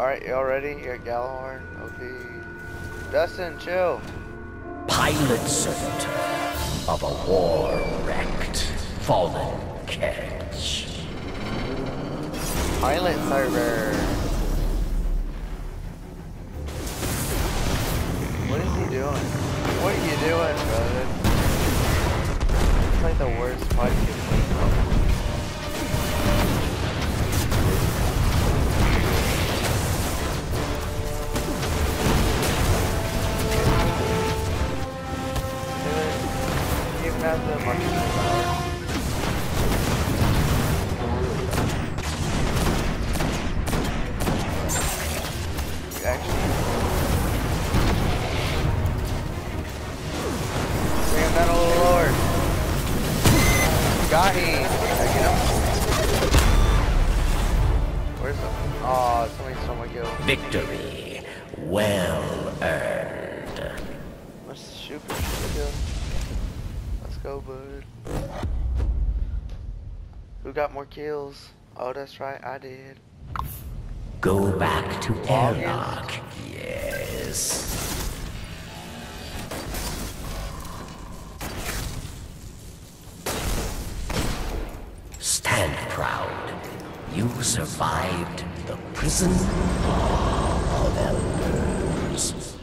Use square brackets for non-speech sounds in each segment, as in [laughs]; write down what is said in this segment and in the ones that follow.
Alright, you all ready? You got Gjallarhorn, OP. Dustin, chill. Pilot servitor of a war-wrecked, fallen carriage. Pilot server. What is he doing? What are you doing, brother? It's like the worst fight you've can Victory well earned. The kill. Let's go, bud. Who got more kills? Oh, that's right, I did. Go back to oh, airlock. Yes. Stand proud. You survived the prison of elders.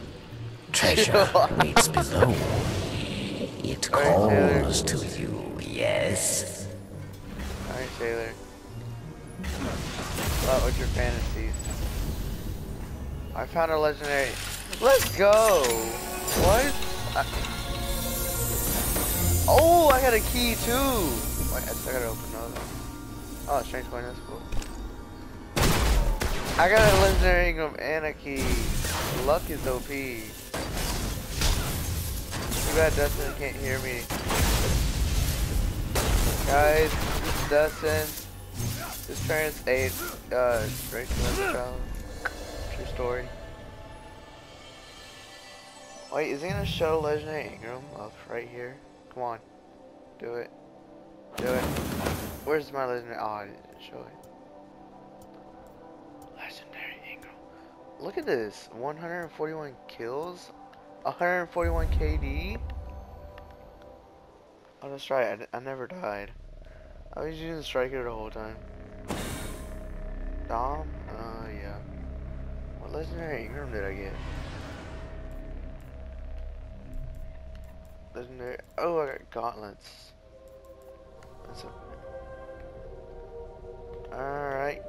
Treasure [laughs] waits below. It calls to you, yes? Alright, Taylor. What was your fantasies? I found a legendary. Let's go! What? I... Oh, I got a key too! Wait, I still gotta open those. Oh, strange coin, that's cool. I got a legendary Engram and a key. Luck is OP. Too bad Dustin can't hear me. Guys, this is Dustin. This parents ate uh to the child. True story. Wait, is he gonna show Legendary Engram up right here? Come on. Do it. Do it. Where's my legendary? Oh, I didn't show it. Legendary Engram. Look at this. 141 kills. 141 KD. Oh, that's right. I never died. I was using the Striker the whole time. Dom? Uh, yeah. What legendary Engram did I get? Legendary. Oh, I got gauntlets. That's. Alright.